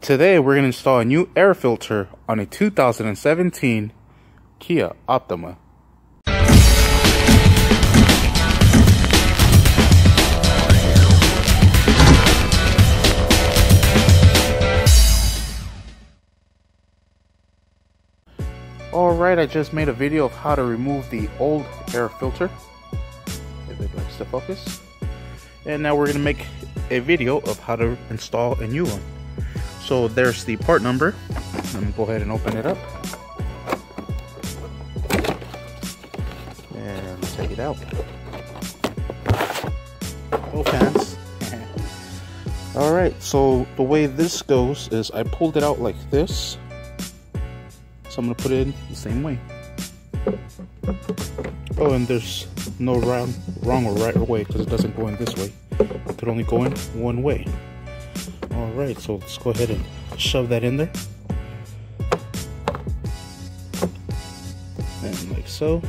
Today we're going to install a new air filter on a 2017 Kia Optima. Alright, I just made a video of how to remove the old air filter. If it likes to focus. And now we're going to make a video of how to install a new one. So there's the part number. Let me go ahead and open it up. And take it out. Both hands. Alright, so the way this goes is I pulled it out like this. So I'm going to put it in the same way. Oh, and there's no wrong, wrong or right way because it doesn't go in this way. It could only go in one way. All right, so let's go ahead and shove that in there. And like so.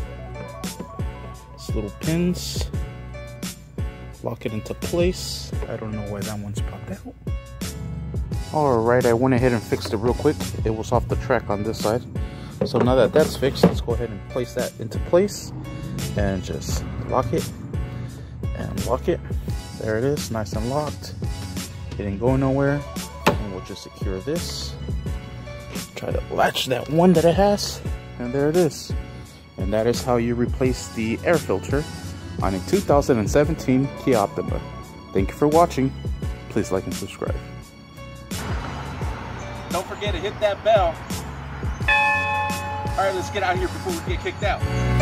These little pins. Lock it into place. I don't know why that one's popped out. Alright, I went ahead and fixed it real quick. It was off the track on this side. So now that that's fixed, let's go ahead and place that into place and just lock it and lock it. There it is, nice and locked. Didn't go nowhere. And we'll just secure this. Try to latch that one that it has. And there it is. And that is how you replace the air filter on a 2017 Kia Optima. Thank you for watching. Please like and subscribe. Don't forget to hit that bell. All right, let's get out of here before we get kicked out.